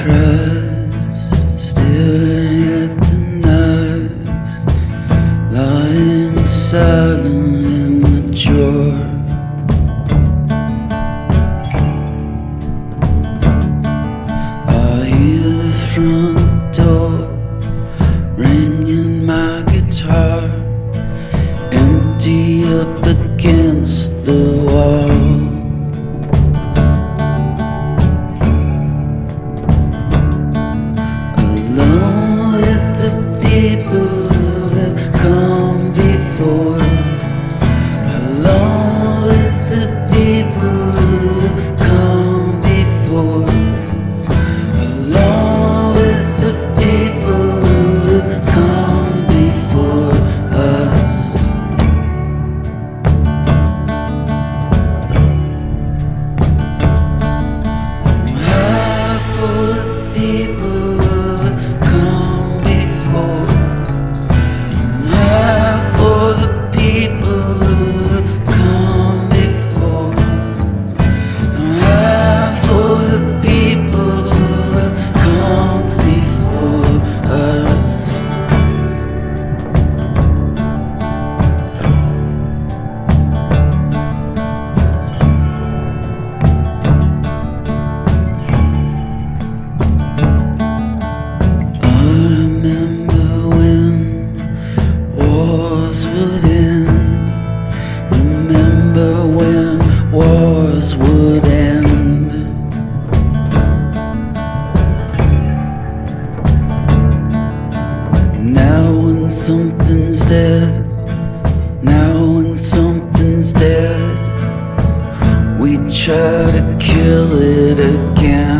depressed, staring at the lying silent. something's dead, now when something's dead, we try to kill it again.